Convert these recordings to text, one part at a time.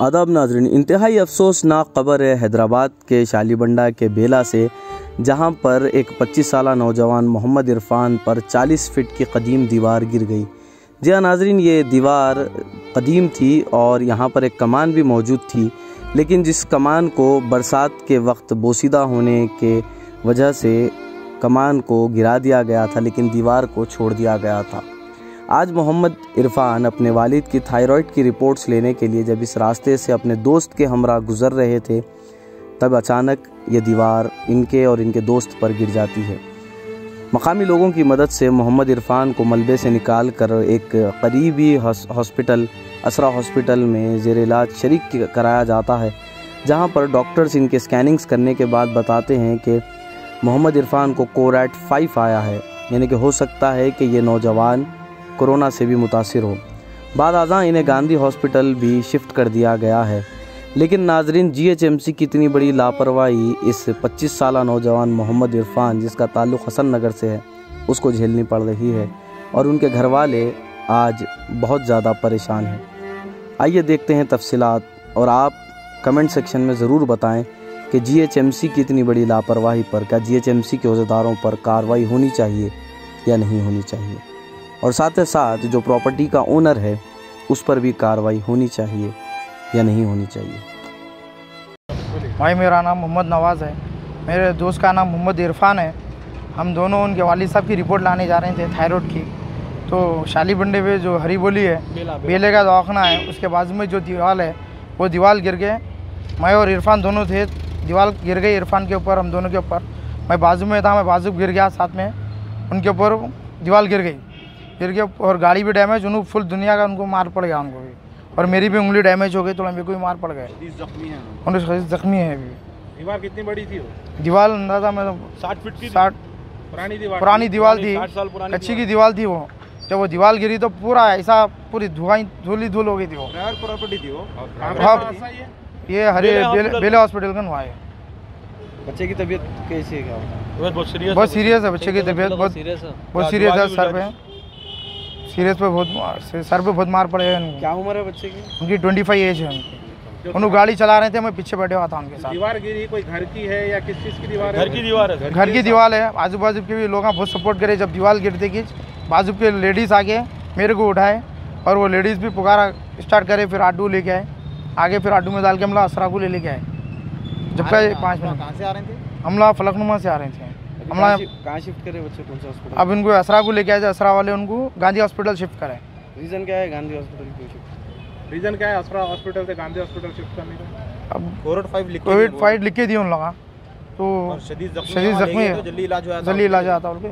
आदाब नाजरीन, इंतहाई अफसोसनाक खबर है हैदराबाद के शालीबंडा के बेला से, जहाँ पर एक 25 साल नौजवान मोहम्मद इरफान पर 40 फीट की कदीम दीवार गिर गई। जी हाँ नाजरीन, ये दीवार कदीम थी और यहाँ पर एक कमान भी मौजूद थी, लेकिन जिस कमान को बरसात के वक्त बोसीदा होने के वजह से कमान को गिरा दिया गया था, लेकिन दीवार को छोड़ दिया गया था। आज मोहम्मद इरफान अपने वालिद की थायराइड की रिपोर्ट्स लेने के लिए जब इस रास्ते से अपने दोस्त के हमरा गुज़र रहे थे, तब अचानक ये दीवार इनके और इनके दोस्त पर गिर जाती है। मकामी लोगों की मदद से मोहम्मद इरफान को मलबे से निकाल कर एक करीबी हॉस्पिटल, असरा हॉस्पिटल में जेर इलाज शरीक कराया जाता है, जहाँ पर डॉक्टर्स इनके स्कैनिंग्स करने के बाद बताते हैं कि मोहम्मद इरफान को कोरैट फाइव आया है। यानी कि हो सकता है कि ये नौजवान कोरोना से भी मुतासर हो। बाद आज़ा इन्हें गांधी हॉस्पिटल भी शिफ्ट कर दिया गया है। लेकिन नाजरीन जीएचएमसी की इतनी बड़ी लापरवाही इस 25 साल नौजवान मोहम्मद इरफान, जिसका ताल्लुक़ हसन नगर से है, उसको झेलनी पड़ रही है और उनके घर वाले आज बहुत ज़्यादा परेशान हैं। आइए देखते हैं तफसीलात और आप कमेंट सेक्शन में ज़रूर बताएँ कि जीएचएमसी की इतनी बड़ी लापरवाही पर क्या जीएचएमसी के अहदेदारों पर कार्रवाई होनी चाहिए या नहीं होनी चाहिए। और साथ ही साथ जो प्रॉपर्टी का ओनर है उस पर भी कार्रवाई होनी चाहिए या नहीं होनी चाहिए? भाई मेरा नाम मोहम्मद नवाज़ है। मेरे दोस्त का नाम मोहम्मद इरफान है। हम दोनों उनके वालिद साहब की रिपोर्ट लाने जा रहे थे थायराइड की। तो शाली बंडे पे जो हरी बोली है बेले का दवाखाना है उसके बाजू में जो दीवार है वो दीवार गिर गए। मैं और इरफान दोनों थे। दीवार गिर गई इरफान के ऊपर हम दोनों के ऊपर। मैं बाजू में था मैं बाजू गिर गया साथ में। उनके ऊपर दीवार गिर गई। गिर गया और गाड़ी भी डैमेज उनको फुल दुनिया का उनको मार पड़ गया उनको भी। और मेरी भी उंगली डैमेज हो गई तो मेरे को भी मार पड़ गए। जख्मी है। उन्हें जख्मी है अभी। दीवार कितनी बड़ी थी दीवार अंदाज़ा मैं साठ फीट की साठ पुरानी दीवार पुरानी दीवार थी। साठ साल पुरानी अच्छी की दीवार थी वो। जब वो दीवार गिरी तो पूरा ऐसा पूरी धुआँ धूली धूल हो गई थी वो। प्रॉपर्टी थी वो। हाँ। ये? हरे बेले हॉस्पिटल का हुआ है। बच्चे की तबीयत कैसी है क्या? बहुत सीरियस बहुत सीरियस है बच्चे की तबीयत बहुत सीरियस है। बहुत सीरियस है सर पे। सीरियस पे बहुत सर पे बहुत मार पड़े हैं उनको। क्या उम्र है बच्चे की? उनकी ट्वेंटी फाइव एज है उनकी। उन्होंने गाड़ी चला रहे थे मैं पीछे बैठे हुआ था उनके साथ। दीवार गिरी कोई घर की है या किस चीज़ की दीवार है? घर की दीवार है घर की दीवार है। आजू बाजू के भी लोग बहुत सपोर्ट करे जब दीवार गिरते की बाजू के लेडीज़ आके मेरे को उठाए और वो लेडीज़ भी पुकारा स्टार्ट करे फिर आडू लेके आए। आगे फिर आडू में डाल के हमला असरा को ले लेके आए। जब का पाँच मिनट। कहाँ से आ रहे थे? हमला फलकनुमा से आ रहे थे। हमला कहाँ शिफ्ट- करे बच्चे कौन सा हॉस्पिटल अब इनको असरा को लेके आए थे असरा वाले उनको गांधी हॉस्पिटल शिफ्ट कराए। रीजन क्या है गांधी हॉस्पिटल की शिफ्ट रीजन क्या है अस्पताल हॉस्पिटल से गांधी हॉस्पिटल शिफ्ट करने का? अब कोविड फाइव लिख कोविड फाइट लिख के दी उन लोग तो शदीद जख्मी है। तो जल्दी इलाज हुआ जल्दी इलाज आता उनके।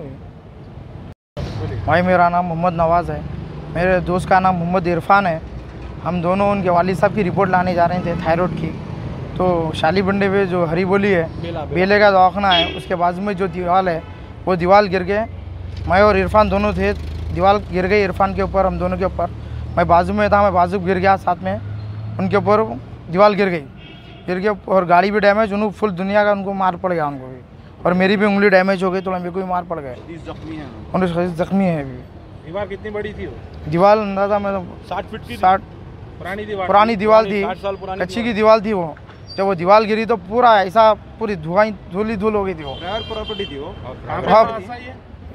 भाई मेरा नाम मोहम्मद नवाज़ है। मेरे दोस्त का नाम मोहम्मद इरफान है। हम दोनों उनके वालिद साहब की रिपोर्ट लाने जा रहे थे थायराइड की। तो शाली बंडे पे जो हरी बोली है बेले का दवाखाना है उसके बाजू में जो दीवार है वो दीवार गिर गए। मैं और इरफान दोनों थे दीवार गिर गई इरफान के ऊपर हम दोनों के ऊपर। मैं बाजू में था मैं बाजू गिर गया साथ में उनके ऊपर दीवार गिर गई। गिर गया और गाड़ी भी डैमेज उनको फुल दुनिया का उनको मार पड़ गया उनको भी। और मेरी भी उंगली डैमेज हो गई थोड़ा मेरे को भी मार पड़ गए। शदीद जख्मी है। जख्मी है अभी। दीवार कितनी बड़ी थी दीवार अंदाज़ा मैं साठ फीट की साठ पुरानी दीवार पुरानी दीवार थी। अच्छी की दीवार थी वो। जब वो दीवार गिरी तो पूरा ऐसा पूरी धुआँ धूली धूल हो गई थी वो। प्रॉपर्टी थी वो। हाँ।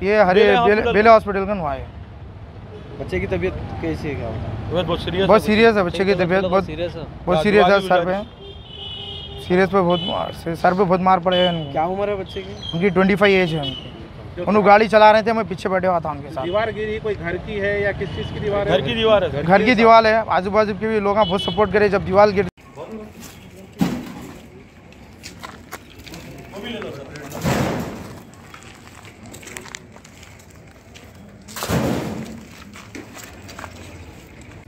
ये हरे बेले हॉस्पिटल का हुआ है। बच्चे की तबीयत कैसी है क्या? बहुत सीरियस बहुत सीरियस है बच्चे की तबीयत बहुत सीरियस है। बहुत सीरियस है सर पे। सीरियस पे बहुत सर पे बहुत मार पड़े हैं क्या उम्र है बच्चे की? उनकी ट्वेंटी फाइव एज है उनकी। उन्होंने गाड़ी चला रहे थे मैं पीछे बैठे हुआ था उनके साथ। दीवार गिरी कोई घर की है या किस चीज़ की दीवार है? घर की दीवार है घर की दीवार है। आजू बाजू के भी लोग बहुत सपोर्ट करे जब दीवार गिर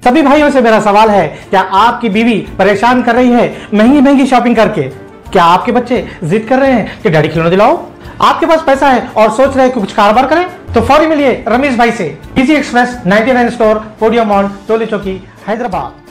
सभी भाइयों से मेरा सवाल है, क्या आपकी बीवी परेशान कर रही है महँगी महँगी शॉपिंग करके? क्या आपके बच्चे जिद कर रहे हैं कि डैडी खिलौने दिलाओ? आपके पास पैसा है और सोच रहे हैं कि कुछ कारोबार करें? तो फौरी मिलिए रमेश भाई से easy express 99 store podium mall Tolichowki, Hyderabad.